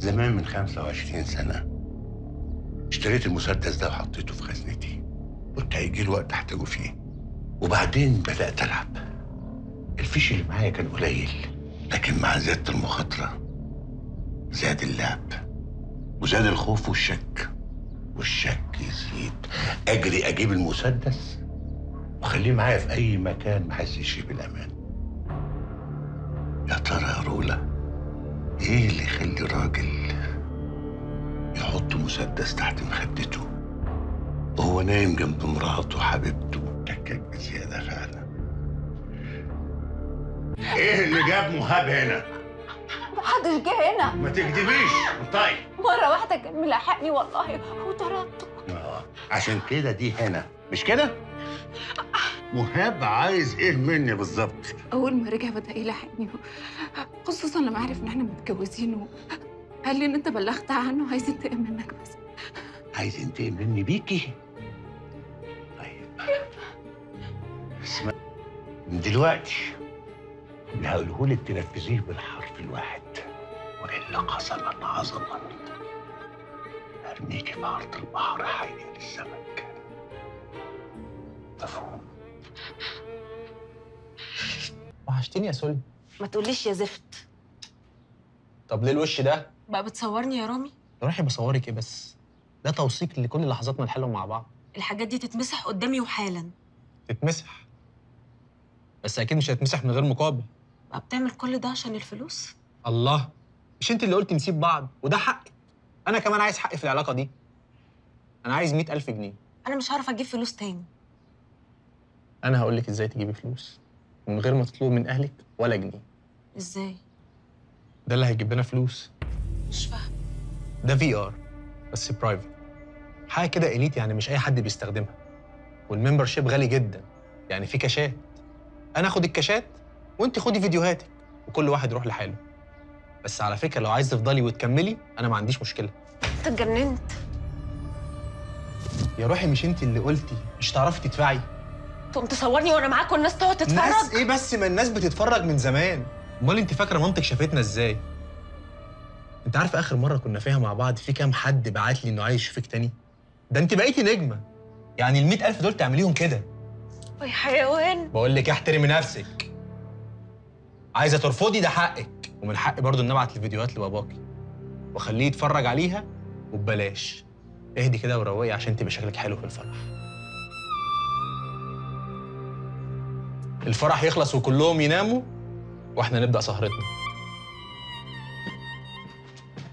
زمان من 25 سنة اشتريت المسدس ده وحطيته في خزنتي. قلت هيجي الوقت احتاجه فيه. وبعدين بدأت ألعب. الفيش اللي معايا كان قليل لكن مع زيادة المخاطرة زاد اللعب وزاد الخوف والشك. والشك يزيد. أجري أجيب المسدس وأخليه معايا في أي مكان ما حسش بالأمان. يا ترى يا رولا إيه اللي يخلي راجل يحط مسدس تحت مخدته؟ وهو نايم جنب مراته وحبيبته. تكاك بزيادة فعلا. إيه اللي جاب مهاب هنا؟ محدش جه هنا. ما تكدبيش طيب. مرة واحدة كان ملاحقني والله وطردته. آه، عشان كده دي هنا. مش كده؟ مهاب عايز إيه مني بالظبط؟ أول ما رجع بدأ يلاحقني خصوصا لما عرف إن إحنا متجوزين و... قال لي إن أنت بلغت عنه عايز ينتقم منك بس. عايز ينتقم مني بيكي؟ طيب. اسمع من دلوقتي اللي هقوله لك تنفذيه بالحرف الواحد. وإلا قسما عظما أرميكي في عرض البحر حية للسمك. مفهوم؟ وحشتني يا سولي. ما تقوليش يا زفت. طب ليه الوش ده؟ بقى بتصورني يا رامي؟ روحي بصورك إيه بس؟ ده توثيق لكل لحظاتنا الحلوة مع بعض. الحاجات دي تتمسح قدامي وحالا. تتمسح؟ بس أكيد مش هتمسح من غير مقابل. بقى بتعمل كل ده عشان الفلوس؟ الله. مش انت اللي قلتي نسيب بعض؟ وده حقك أنا كمان عايز حقي في العلاقة دي. أنا عايز مئة ألف جنيه. أنا مش هعرف أجيب فلوس تاني. أنا هقول لك إزاي تجيبي فلوس. من غير ما تطلبي من أهلك ولا جنيه. إزاي؟ ده اللي هيجيب لنا فلوس. مش فاهم ده VR بس private حاجة كده elite يعني مش أي حد بيستخدمها. وال membership غالي جدا. يعني في كاشات. أنا آخد الكاشات وأنت خدي فيديوهاتك. وكل واحد يروح لحاله. بس على فكرة لو عايز تفضلي وتكملي أنا ما عنديش مشكلة. أنت اتجننت. يا روحي مش أنت اللي قلتي مش هتعرفي تدفعي؟ تقوم تصورني وأنا معاك والناس تقعد تتفرج؟ إيه بس ما الناس بتتفرج من زمان. أمال أنت فاكرة مامتك شافتنا إزاي؟ أنت عارف آخر مرة كنا فيها مع بعض في كام حد بعت لي إنه عايز يشوفك تاني؟ ده أنت بقيتي نجمة. يعني ال ألف دول تعمليهم كده. يا حيوان. بقول لك احترمي نفسك. عايزة ترفضي ده حقك. ومن حقي برضه إن ابعت الفيديوهات لباباكي. واخليه يتفرج عليها وببلاش. اهدي كده وروقي عشان تبقى شكلك حلو في الفرح. الفرح يخلص وكلهم يناموا وإحنا نبدأ سهرتنا.